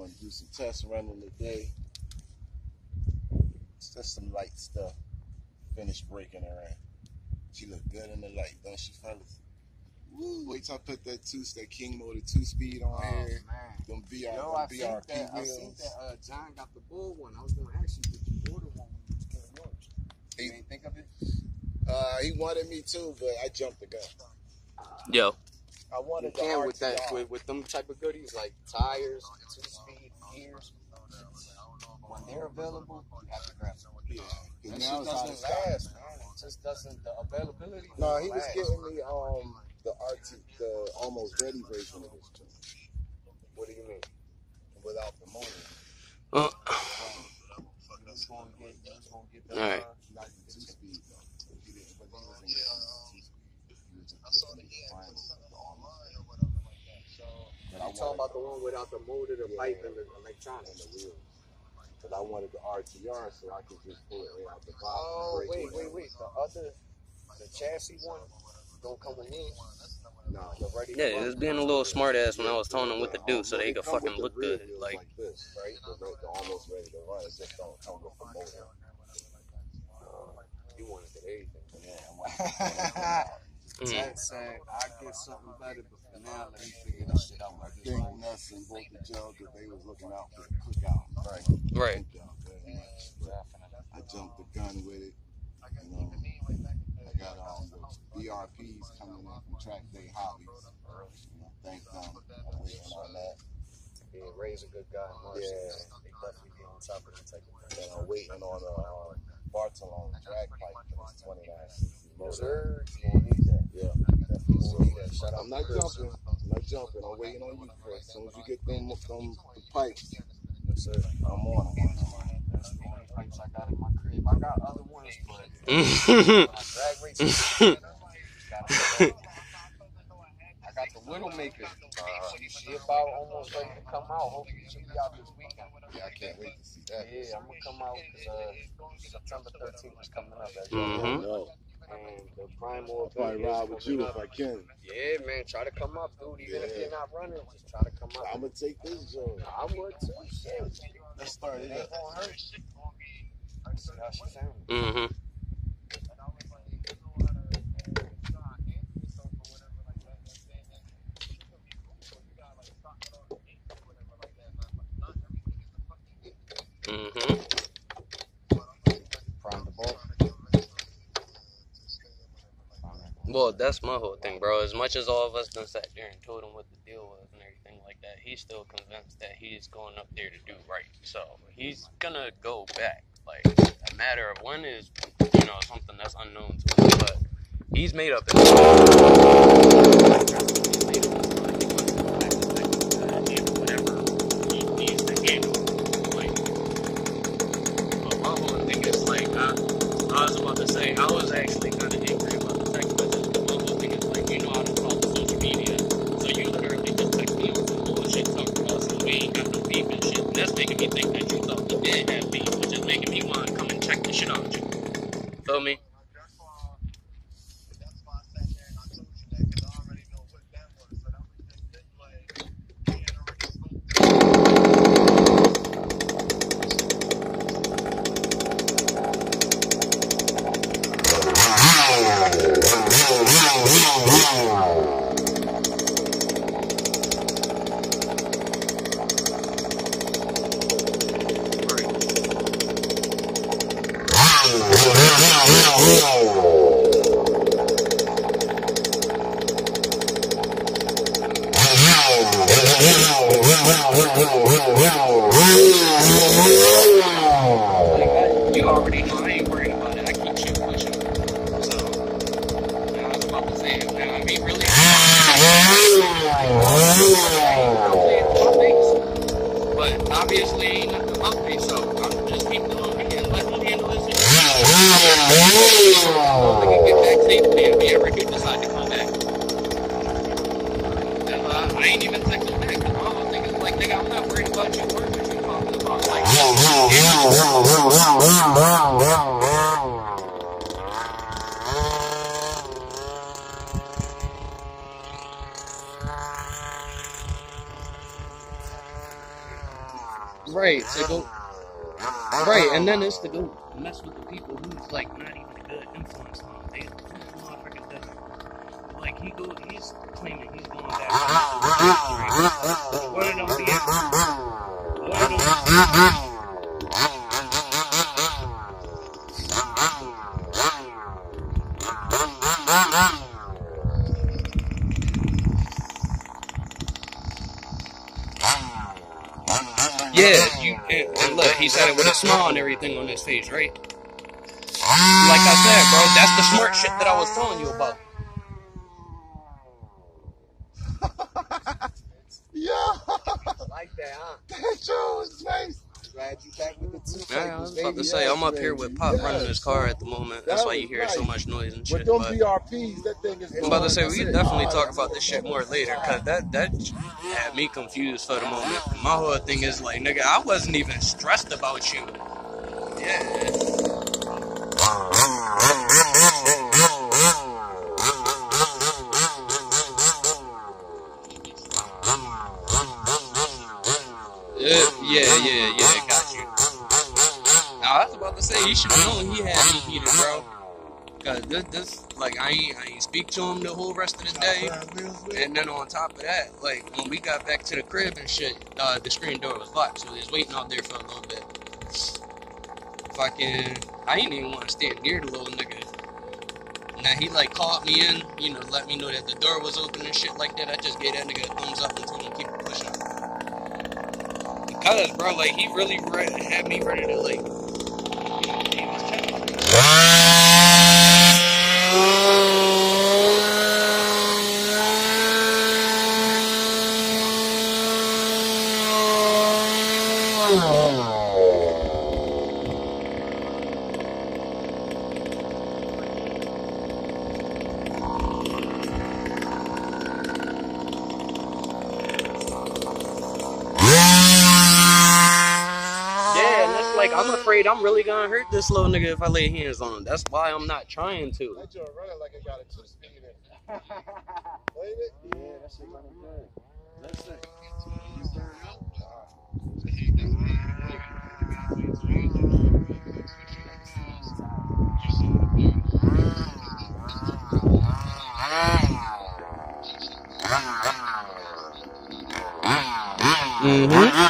going to do some test running today. It's just some light stuff. Finish breaking her in. She look good in the light, don't she, fellas? Woo, wait till I put that two, that King Motor two speed on Oh here. man. Them VR, Yo, I them think BRP that I seen wheels. that uh, John got the bull one. I was gonna ask you, did you order one when you was getting yours? You He- ain't think of it? Uh, he wanted me too, but I jumped the gun. Yo, I You wanted the can with that with, with them type of goodies like tires, two speed, gears. When they're available, you have to grab them. Yeah, 'cause That now shit it's doesn't last, man. It just doesn't the availability. No, doesn't he was last. getting me um the RT the almost ready version of this too, What do you mean? without the motor. uh, You was gonna get, you was gonna get the. Alright. uh, the two speed though. But he wasn't getting the two speed. He was just getting the final, the almost ready. But I You talking wanted about the one without the motor, the pipe, and the and electronics? the wheels. But I wanted the RTR so I could just pull it right out the box. Oh, break wait, it. wait, wait. The other, the chassis one, don't come with me. No. The ready yeah, it was being a little smart ass when I was telling them what to do so they It could fucking look good. wheels Like, this, right? The, re- the almost ready to run. It just don't come with the motor. Uh, you wanted everything. Yeah, I'm mm, Ted said, I get something better, but for now, let me figure this shit out. I Like this whole Ness and both the Joe that they was looking out for the cookout. Right. right. Thank y'all very much. But I jumped the gun with it. You know, I got um the BRPs coming in from Track Day Hobbies. You know, thank them. I'm waiting on that. Yeah, Ray's a good guy. Mark. Yeah. They definitely be on top of the type of And I'm waiting on uh, Bartolone drag pipe for this 2960 Yes, motor. Sir. You gonna need that. Yeah, definitely. gonna need that. Shout out I'm not Chris. jumping. I'm not jumping. I'm waiting on you, Chris. As soon as you get them, them the pipes, Yes, sir. I'm on. I'm on. That's the only pipes I got in my crib. I got other ones, but I drag race, you know, gotta- I got the Widowmaker. Uh, she about almost ready to come out. Hopefully she'll be out this weekend. Yeah, I can't wait to see that. Yeah, I'm gonna come out because uh, September 13th is coming up. As Mhm. No, And the primal will probably ride with you up. if I can. Yeah, man. Try to come up, dude. Even yeah. if you're not running, just try to come up. I'm going to take this joint. I would too. Shit. Let's start It it ain't up. gonna hurt. See how mm-hmm. Mm-hmm. Well, that's my whole thing, bro. As much as all of us done sat there and told him what the deal was and everything like that, he's still convinced that he's going up there to do right. So he's gonna go back. Like a matter of when is, you know, something that's unknown to him. But he's made up. His whatever To go mess with the people who's like not even a good influence on them. They motherfuckers like he go he's claiming he's going back one of them be one of them Yeah, you and, and look, he said it with a smile and everything on his face, right? Like I said, bro, that's the smart shit that I was telling you about. Yeah, like that, huh? that sure was nice. Glad you back with the two Yeah, I was about to say, I'm up here with Pop running his car at the moment. That's why you hear so much noise and With shit. them But BRPs, that thing is. I'm about to say, we going definitely talk about this shit more later, cause that that had me confused for the moment. My whole thing is like, nigga, I wasn't even stressed about you. Yeah. Yeah, yeah, yeah, got you. Now, I was about to say, he should known he had me heated, bro. Cause this, this, like, I ain't, I ain't speak to him the whole rest of the day. And then on top of that, like, when we got back to the crib and shit, uh, the screen door was locked, so we was waiting out there for a little bit. Fucking, I ain't even want to stand near the little nigga. Now he like called me in, you know, let me know that the door was open and shit like that. I just gave that nigga a thumbs up and told him to keep pushing. Because, bro, like, he really re- had me ready to, like, you know, he was checking. Yeah, and that's like, I'm afraid I'm really gonna hurt this little nigga if I lay hands on him. That's why I'm not trying to. That joint running like it got a two speed in it. Ain't it? Yeah, that shit running good. Let's. Mm-hmm.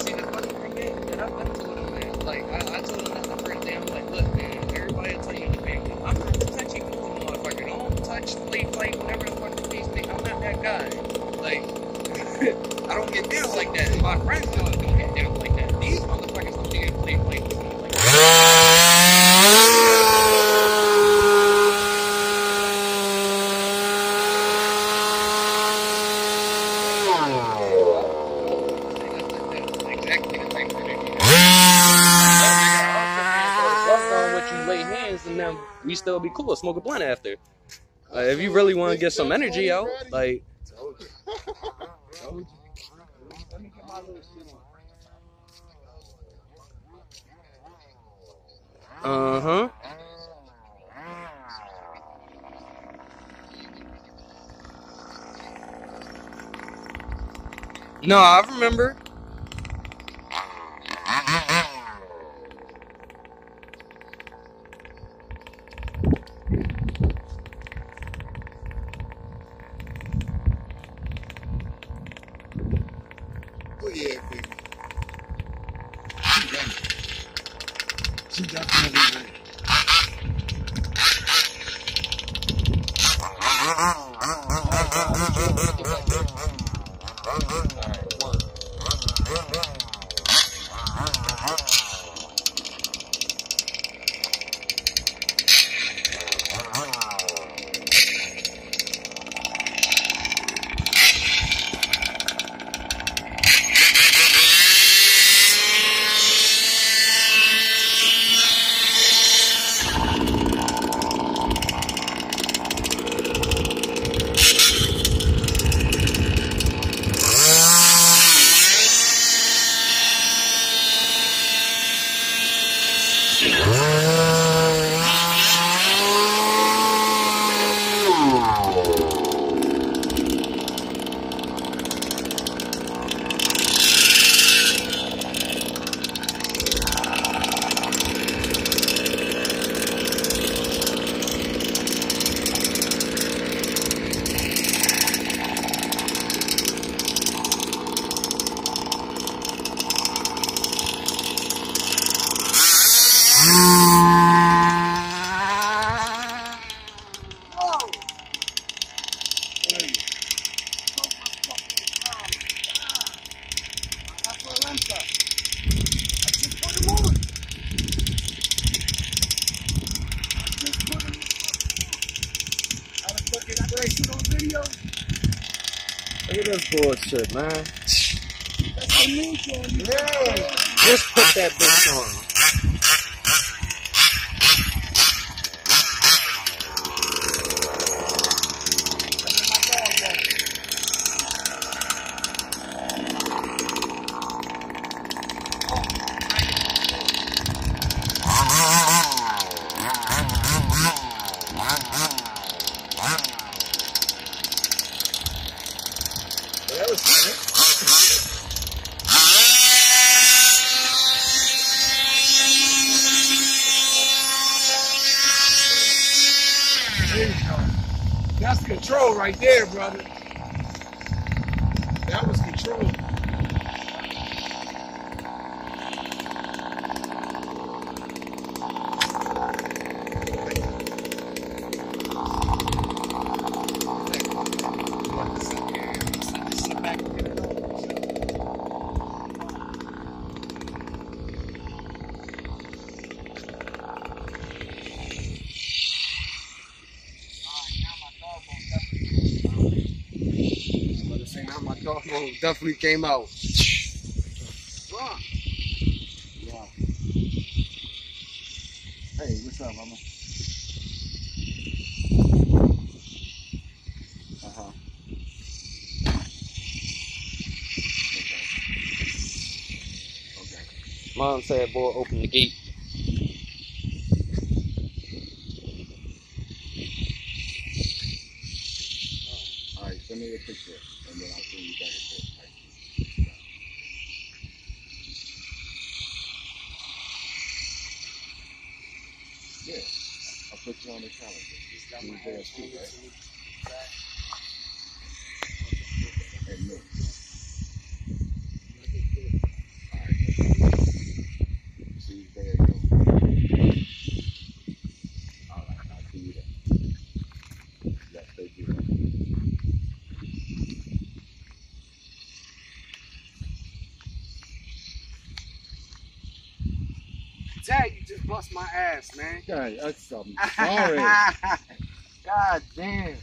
See, the funny thing is that I've been told him, man. Like, I, I told him that the first day. I'm like, look, man, everybody will tell you in the family, I'm not the touchy feely motherfucker. Don't touch, play, fight, whatever the fuck the case may. I'm not that guy. Like, I don't get down like that. My friends don't, don't get down like that. These motherfuckers don't get play, play with me like that. Exactly the type of nigga. I'll with you lay hands and then we still be cool. Smoke a blunt after. Like, if you really want to get some energy out, like, uh huh. No, I remember. Bullshit, man. Just put that bitch on. That's my dog wants. That was fine. There you go. That's control right there, brother. That was control. But now my definitely came out. Wow. Hey, what's up, mama? Uh huh. Okay. Okay. Mom said, boy, open the gate. Send me a picture, and then I'll send you picture. Thank. Yeah, I'll put you on the calendar. Tuesday at two, right? Hey, look. All right. Tuesday at two. All right, I'll see you then. Yes, thank you. Dad, you just bust my ass, man. God, that's I'm sorry. God damn.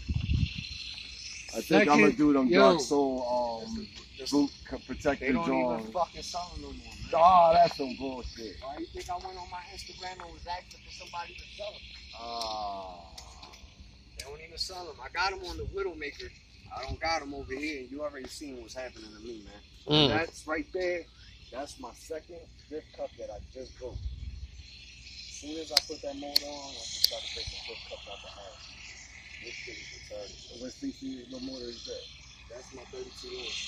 I think I'm gonna Second- do them yo. Dark Soul um This- boot co- They don't John. even fucking sell them no more, man. Oh, that's some bullshit. Why you think I went on my Instagram and was asking for somebody to sell them? Ah, They don't even sell them. I got them on the Widowmaker. I don't got them over here, you already seen what's happening to me, man. Mm. That's right there. That's my second diff cup that I just broke. As soon as I put that mold on, I just started breaking diff cups out the house. This shit is retarded. what CC no more is that? That's my 32 inch.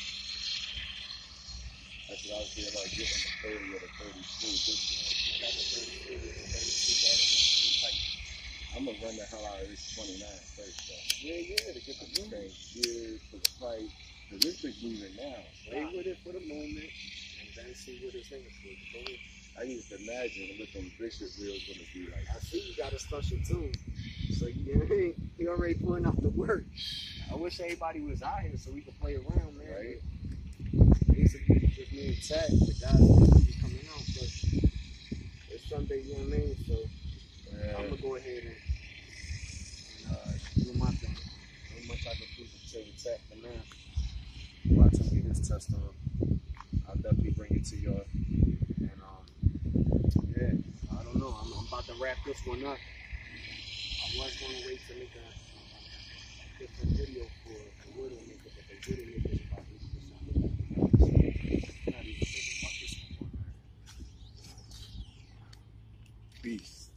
That's what I was saying about getting the 30 or the 32 this year. I got the 32 with the 32 bottom and three tight. I'm gonna run the hell out of this 29 first though. Yeah, yeah, to get the I'm movement. for the fight. Cause this bitch moving now. Play with it for the moment, and then see what it's in for. Go ahead. I used to imagine what them bishop wheels gonna be like. I see you got a special tune. So you, you already putting up the work. I wish everybody was out here so we could play around, man. Right. Basically, just me and Tat, the guys be coming out, but it's Sunday, you know what I mean? So I'm gonna go ahead and, and uh, do my thing. How much I can do to you Tat for now. By the time we get this test on, I'll definitely bring it to y'all. And um, yeah, I don't know. I'm, I'm about to one up. I was gonna wait to make a, a different video for the Widowmaker, but the Widowmaker is about this. Not even thinking about this one. Beast.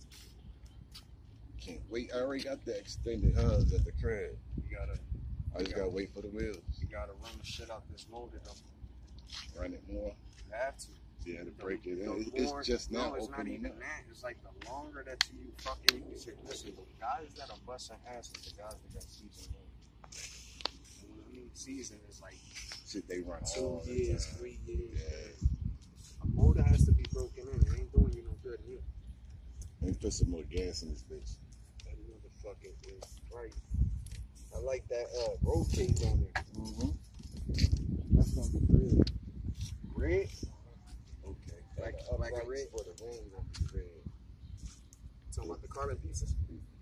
Can't wait. I already got the extended hubs at the crib. You gotta, I just gotta wait for the wheels. you gotta run the shit out this motor though. Run it more. You have to. Yeah, to break it The in. It- more- It's just now no, it's not even up. that. It's like the longer that you fucking you listen, the guys that are busting ass is the guys that got season. And when I mean season is like Shit, they run two the years, time. three years. Yeah. A motor has to be broken in. It ain't doing you no good. Let me put some more gas in this bitch. That motherfucker is right. I like that uh road on there. Mm-hmm. That's gonna be good. Red? Like, uh, like a red or the ring gonna be red. Talking about the carbon pieces?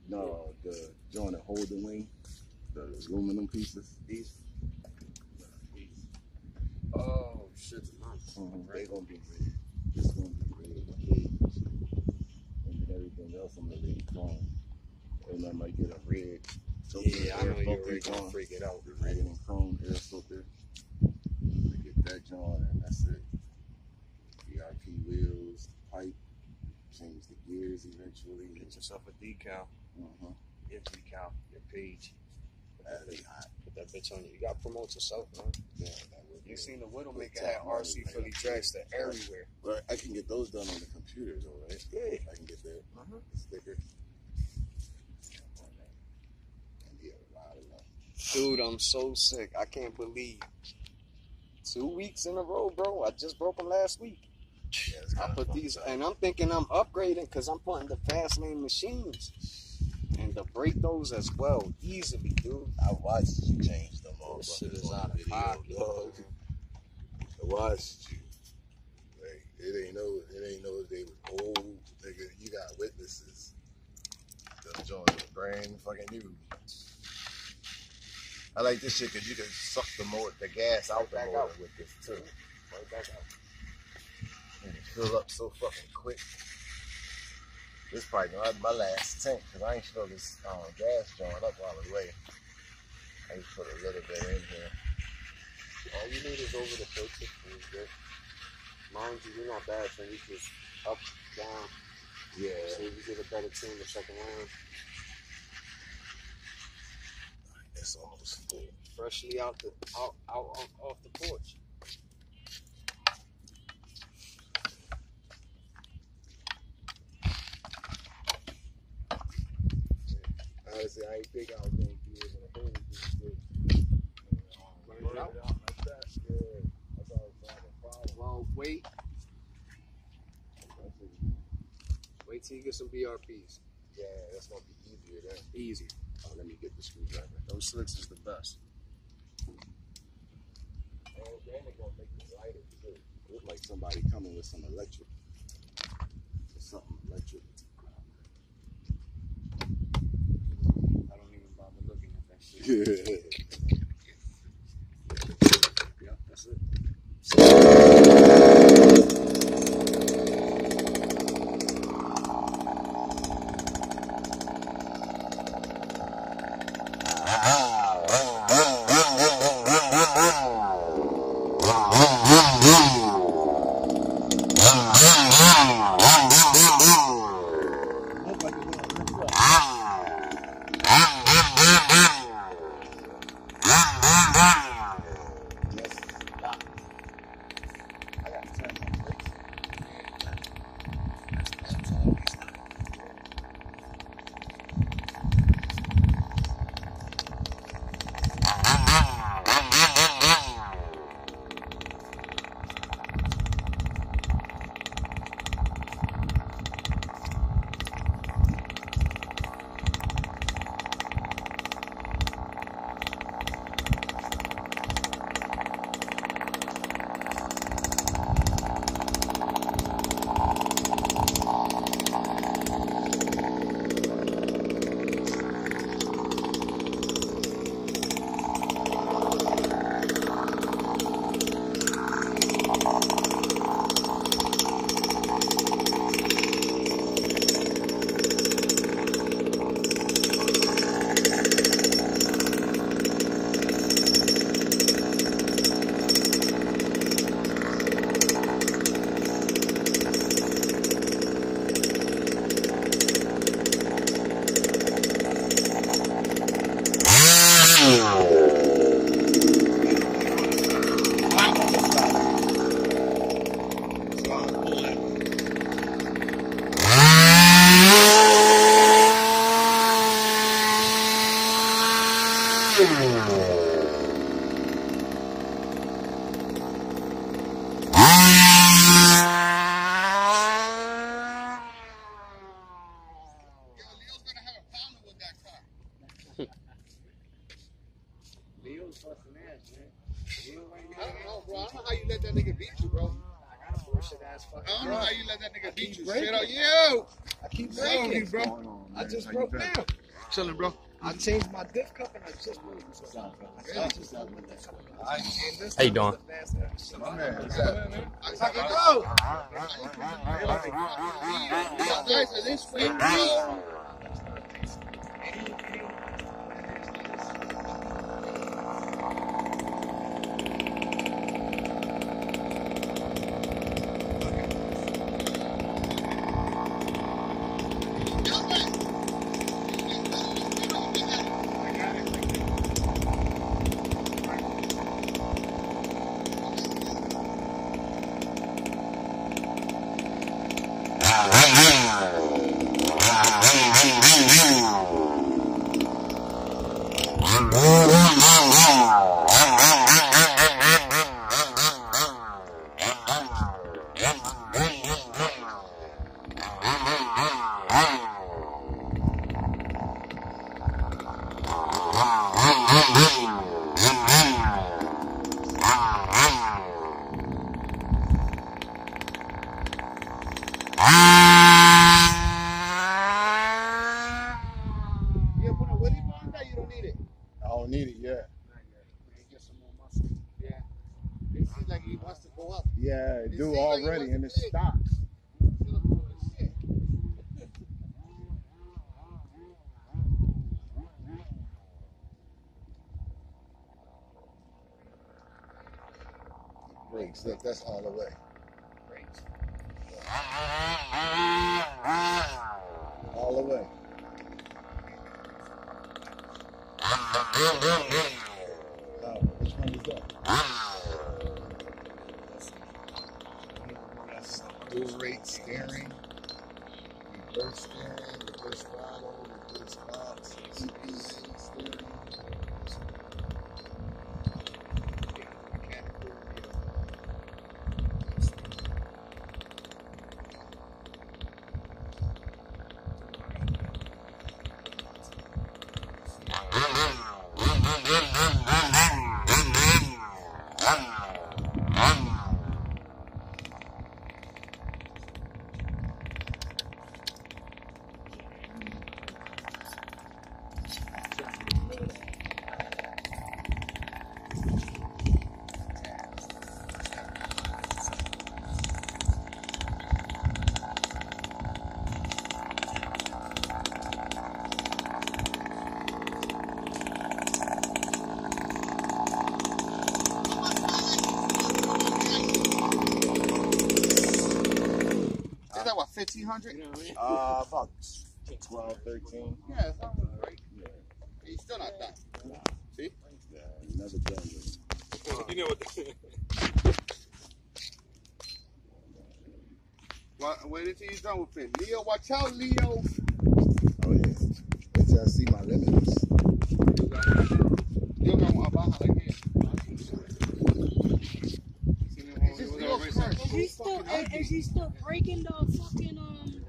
No, the joint that hold the wing, the aluminum pieces. These. Oh shit, the mouth. Um, mm-hmm. they gonna be red. This gonna be red. And then everything else on the gonna chrome. And I might get a red. Yeah, I know you're really gonna freak it out. Red and chrome air filter. Get that joint, and that's it. Wheels, pipe, change the gears eventually. Get yourself a decal. Uh-huh. Your decal. Your page. That'd be hot. Put that bitch on you. You gotta promote yourself, man. Yeah, that would You seen the Widowmaker had RC. Philly tracks to everywhere. Right, I can get those done on the computer though, right? Yeah. I can get that Uh-huh. sticker. And yeah, loud enough. Dude, I'm so sick. I can't believe two weeks in a row, bro. I just broke them last week. Yeah, I put these, and I'm thinking I'm upgrading because I'm putting the fast lane machines and to break those as well easily, dude. I watched you change them all. This shit is out of pocket. dog. I watched you. Like, it ain't no, it ain't no. They was old, nigga. You got witnesses. Them joints was brand fucking new. I like this shit because you can suck the motor, the gas out the motor out. with this too. Right back out. Fill up so fucking quick. This probably gonna be my last tank because I ain't sure this um, gas joint up all the way. I just put a little bit in here. All you need is over the filter. Mind you, you're not bad, so you just up, down. Yeah. So you get a better tune the second round. That's almost full. Freshly out the out out off, off the porch. Honestly, think um, I was gonna be able to hold this shit. Burn it out. like that. Yeah. I thought it was like a problem. Well, wait, wait till you get some BRPs. Yeah, that's gonna be easier then. Easy. Oh, let me get the screwdriver. Those slicks is the best. And then they're gonna make it lighter too. It look like somebody coming with some electric. Something electric. ー。I don't know, bro. I don't know how you let that nigga beat you, bro. Got bullshit ass fucking. I don't know how you let that nigga beat you. Straight up, yo. I keep breaking, bro. I just broke down. Chilling, bro. I changed my diff cup and I just moved. So I, and this How you time doing? is the fast- My man. I can go. Guys, are this way? Yeah, put a Willie on that. You don't need it. I don't need it yet. Get some more muscle. Yeah. It seems like he wants to go up. Yeah, it It do seems like already, and it wasn't stops. Feel it full of shit. Brakes, look, that's all the way. All the way. Is that what, 1500? Uh, about 12, 13. Yeah, it's almost right. He's still not done. See? Yeah, never done with it. You know what? What, wait until he's done with it. Leo, watch out, Leo. Oh, yeah. Wait till I see my limits. Leo got one about like here. It's just Leo's car. Is he still is, is he still breaking the fucking um?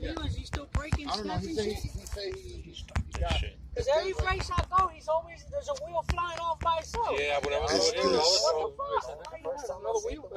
Leo, is he still breaking I don't know. stuff He and said he, shit? he said he, he got Cause every race I go, he's always there's a wheel flying off by itself. Yeah, whatever. It's whatever. just- What the fuck? Why you- Another wheel.